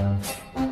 う